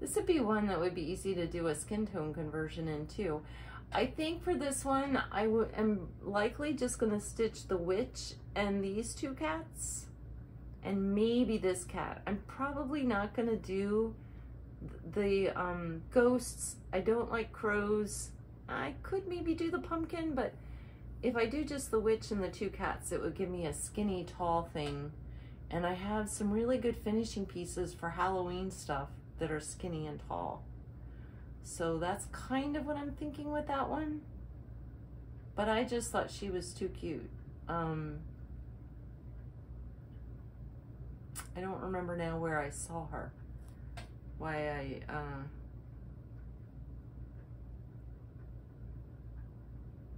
A: This would be one that would be easy to do a skin tone conversion in too. I think for this one, I am likely just going to stitch the witch and these two cats and maybe this cat. I'm probably not to do the um, ghosts. I don't like crows. I could maybe do the pumpkin, but if I do just the witch and the two cats, it would give me a skinny, tall thing. And I have some really good finishing pieces for Halloween stuff that are skinny and tall. So that's kind of what I'm thinking with that one. But I just thought she was too cute. Um, I don't remember now where I saw her. Why I, uh,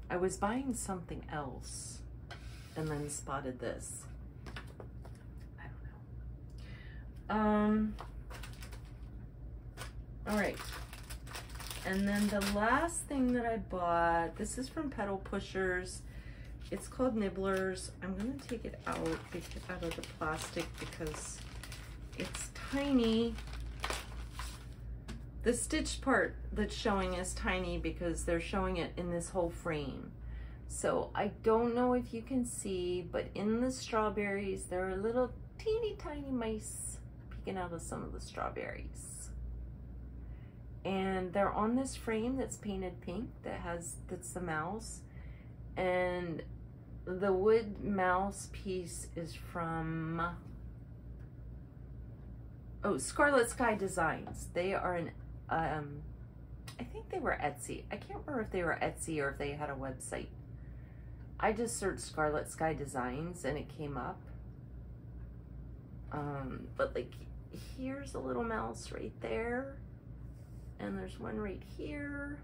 A: I was buying something else and then spotted this. I don't know. Um, all right. And then the last thing that I bought, this is from Petal Pushers. It's called Nibblers. I'm gonna take it out, out of the plastic because it's tiny. The stitched part that's showing is tiny because they're showing it in this whole frame. So I don't know if you can see, but in the strawberries, there are little teeny tiny mice peeking out of some of the strawberries and they're on this frame that's painted pink that has that's the mouse and the wood mouse piece is from oh Scarlet Sky Designs. They are an um I think they were Etsy. I can't remember if they were Etsy or if they had a website. I just searched Scarlet Sky Designs and it came up. Um but like here's a little mouse right there. And there's one right here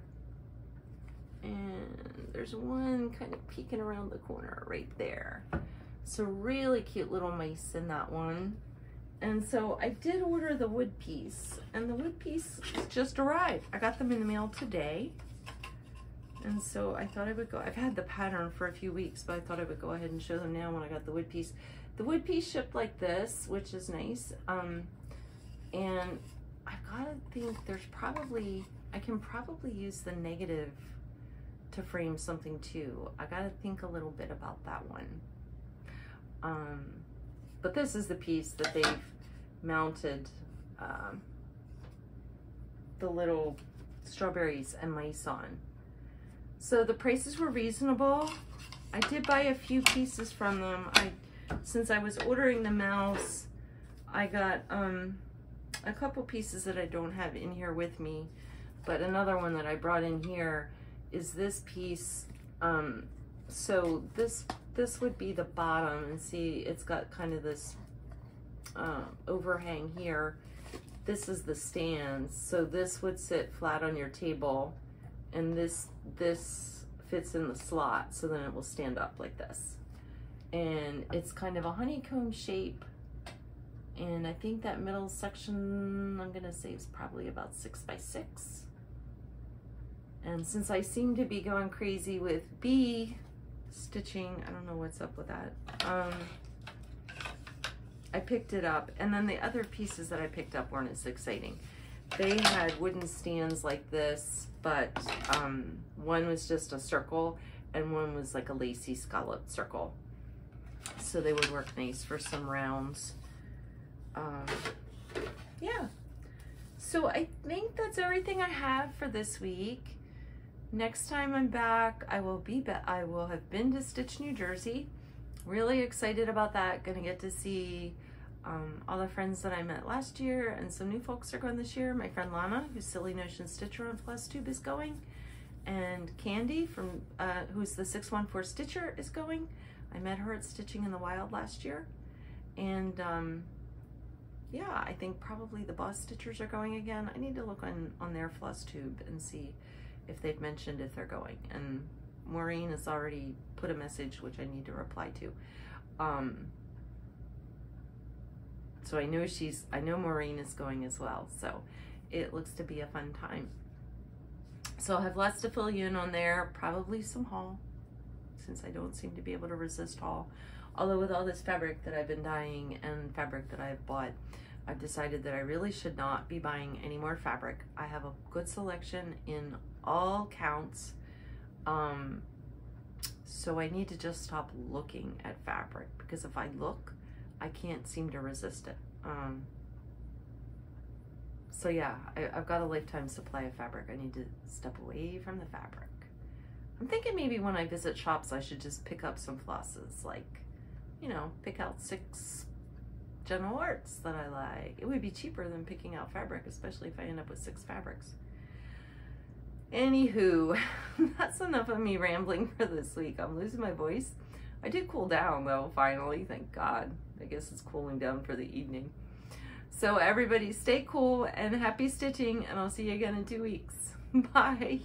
A: and there's one kind of peeking around the corner right there So really cute little mice in that one. And so I did order the wood piece and the wood piece just arrived. I got them in the mail today. And so I thought I would go, I've had the pattern for a few weeks, but I thought I would go ahead and show them now when I got the wood piece. The wood piece shipped like this, which is nice. Um, and I've got to think there's probably, I can probably use the negative to frame something too. I got to think a little bit about that one. Um, but this is the piece that they've mounted um, the little strawberries and mice on. So the prices were reasonable. I did buy a few pieces from them. I, since I was ordering the mouse, I got um, a couple pieces that I don't have in here with me, but another one that I brought in here is this piece. Um, so this this would be the bottom, and see, it's got kind of this uh, overhang here. This is the stands. So this would sit flat on your table and this, this fits in the slot. So then it will stand up like this. And it's kind of a honeycomb shape. And I think that middle section, I'm gonna say is probably about six by six. And since I seem to be going crazy with bee stitching, I don't know what's up with that. Um, I picked it up. And then the other pieces that I picked up weren't as exciting. They had wooden stands like this, but um, one was just a circle and one was like a lacy scallop circle. So they would work nice for some rounds. Um, yeah. So I think that's everything I have for this week. Next time I'm back, I will be. I will have been to Stitch, New Jersey. Really excited about that. Gonna get to see um, all the friends that I met last year and some new folks are going this year. My friend Lana, who's Silly Notion Stitcher on Flosstube is going. And Candy, from uh, who's the 614 Stitcher, is going. I met her at Stitching in the Wild last year. And um, yeah, I think probably the Boss Stitchers are going again. I need to look on, on their Flosstube and see if they've mentioned if they're going. And Maureen has already put a message which I need to reply to. Um, so I know she's, I know Maureen is going as well. So it looks to be a fun time. So I'll have lots to fill you in on there, probably some haul, since I don't seem to be able to resist haul. Although with all this fabric that I've been dyeing and fabric that I've bought, I've decided that I really should not be buying any more fabric. I have a good selection in all counts. Um, so I need to just stop looking at fabric because if I look, I can't seem to resist it. Um, so yeah, I, have got a lifetime supply of fabric. I need to step away from the fabric. I'm thinking maybe when I visit shops, I should just pick up some flosses, like, you know, pick out six Gentle Arts that I like. It would be cheaper than picking out fabric, especially if I end up with six fabrics. Anywho, [LAUGHS] that's enough of me rambling for this week. I'm losing my voice. I did cool down though, finally, thank God. I guess it's cooling down for the evening. So everybody stay cool and happy stitching and I'll see you again in two weeks. [LAUGHS] Bye.